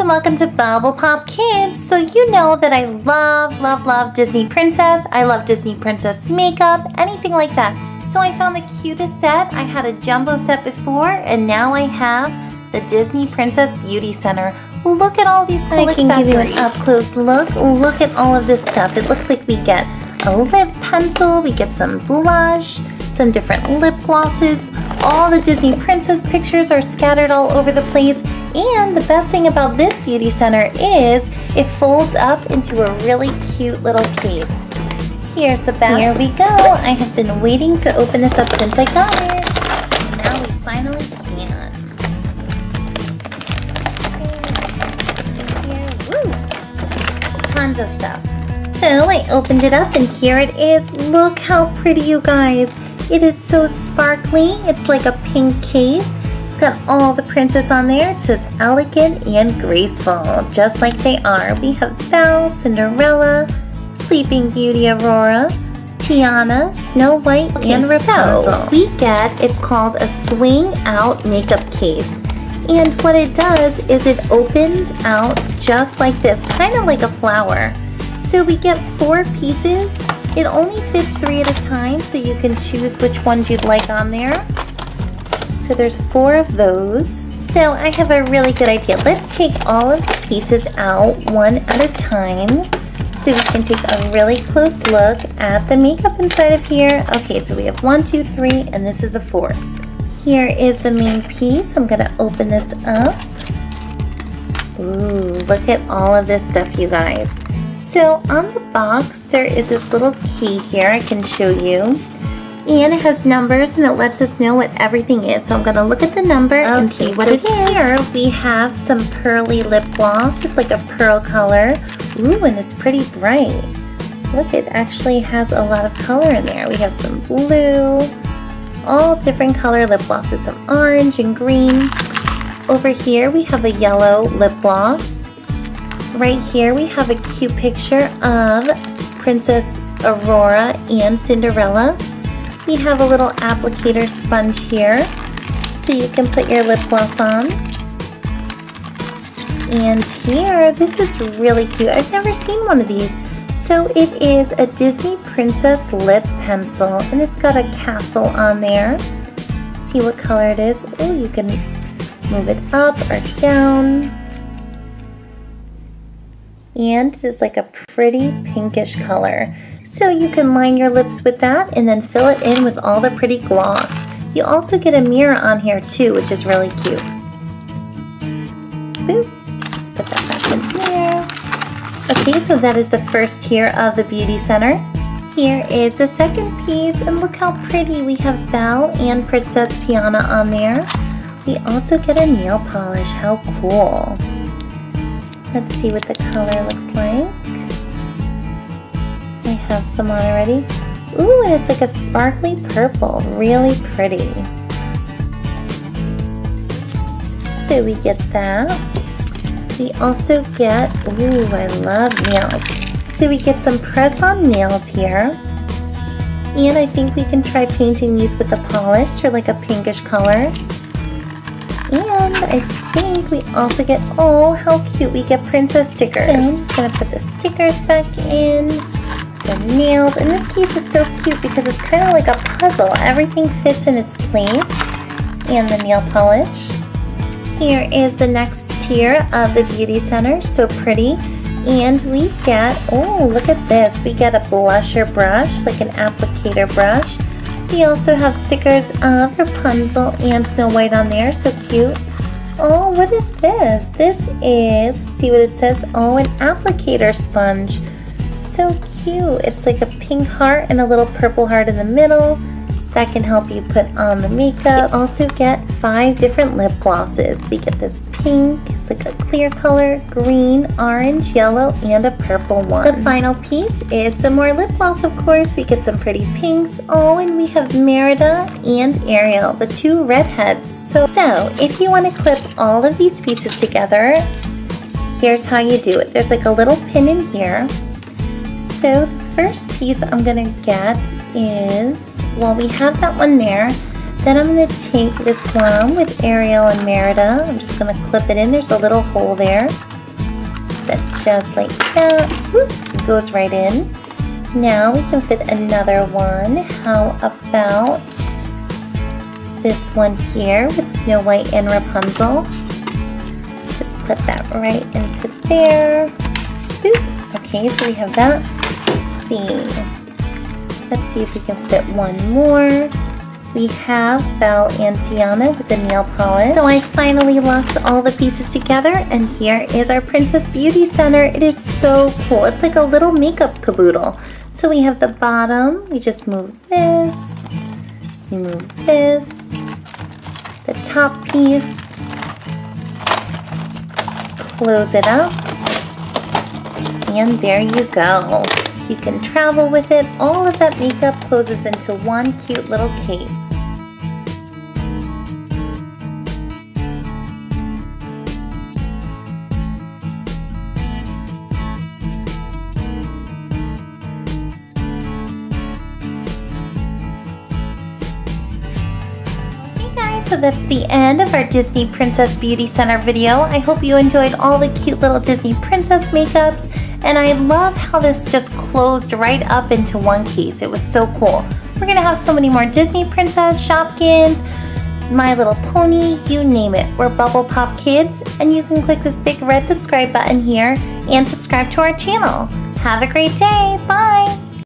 and welcome to Bubble Pop Kids. So you know that I love, love, love Disney Princess. I love Disney Princess makeup, anything like that. So I found the cutest set. I had a jumbo set before and now I have the Disney Princess Beauty Center. Look at all these cool I can give you an up close look. Look at all of this stuff. It looks like we get a lip pencil, we get some blush, some different lip glosses. All the Disney Princess pictures are scattered all over the place. And the best thing about this beauty center is it folds up into a really cute little case. Here's the back. Here we go. I have been waiting to open this up since I got it. now we finally can. Woo! Tons of stuff. So I opened it up and here it is. Look how pretty you guys. It is so sparkly. It's like a pink case. It's got all the princess on there. It says elegant and graceful, just like they are. We have Belle, Cinderella, Sleeping Beauty Aurora, Tiana, Snow White, okay, and Rapunzel. So we get, it's called a swing out makeup case. And what it does is it opens out just like this, kind of like a flower. So we get four pieces it only fits three at a time, so you can choose which ones you'd like on there. So there's four of those. So I have a really good idea. Let's take all of the pieces out one at a time so we can take a really close look at the makeup inside of here. Okay, so we have one, two, three, and this is the fourth. Here is the main piece. I'm gonna open this up. Ooh, look at all of this stuff, you guys. So on the box, there is this little key here I can show you. And it has numbers and it lets us know what everything is. So I'm going to look at the number okay, and see what so it is. Here we have some pearly lip gloss. It's like a pearl color. Ooh, and it's pretty bright. Look, it actually has a lot of color in there. We have some blue, all different color lip glosses, some orange and green. Over here we have a yellow lip gloss. Right here we have a cute picture of Princess Aurora and Cinderella. We have a little applicator sponge here so you can put your lip gloss on. And here, this is really cute. I've never seen one of these. So it is a Disney Princess lip pencil and it's got a castle on there. See what color it is. Oh, you can move it up or down and it is like a pretty pinkish color. So you can line your lips with that and then fill it in with all the pretty gloss. You also get a mirror on here too, which is really cute. Boop. Just put that back in there. Okay, so that is the first tier of the beauty center. Here is the second piece, and look how pretty. We have Belle and Princess Tiana on there. We also get a nail polish. How cool. Let's see what the color looks like. Have some on already. Ooh, and it's like a sparkly purple. Really pretty. So we get that. We also get, ooh, I love nails. So we get some press-on nails here. And I think we can try painting these with a polish or like a pinkish color. And I think we also get, oh, how cute, we get princess stickers. So I'm just gonna put the stickers back in, the nails, and this piece is so cute because it's kind of like a puzzle. Everything fits in its place, and the nail polish. Here is the next tier of the beauty center, so pretty. And we get, oh, look at this. We get a blusher brush, like an applicator brush. We also have stickers of Rapunzel and Snow White on there, so cute. Oh, what is this? This is, see what it says? Oh, an applicator sponge. So cute. It's like a pink heart and a little purple heart in the middle. That can help you put on the makeup. Also get five different lip glosses. We get this pink, it's like a clear color, green, orange, yellow, and a purple one. The final piece is some more lip gloss, of course. We get some pretty pinks. Oh, and we have Merida and Ariel, the two redheads. So, so if you want to clip all of these pieces together, here's how you do it. There's like a little pin in here. So first piece I'm gonna get is well, we have that one there. Then I'm to take this one with Ariel and Merida. I'm just going to clip it in. There's a little hole there. that just like that. Whoop, goes right in. Now we can fit another one. How about this one here with Snow White and Rapunzel? Just clip that right into there. Boop. Okay, so we have that. Let's see. Let's see if we can fit one more. We have Belle and Tiana with the nail polish. So I finally locked all the pieces together and here is our Princess Beauty Center. It is so cool. It's like a little makeup caboodle. So we have the bottom, we just move this, we move this, the top piece, close it up, and there you go. You can travel with it. All of that makeup closes into one cute little case. Hey guys, so that's the end of our Disney Princess Beauty Center video. I hope you enjoyed all the cute little Disney princess makeups. And I love how this just closed right up into one case. It was so cool. We're gonna have so many more Disney Princess, Shopkins, My Little Pony, you name it. We're Bubble Pop Kids, and you can click this big red subscribe button here and subscribe to our channel. Have a great day. Bye.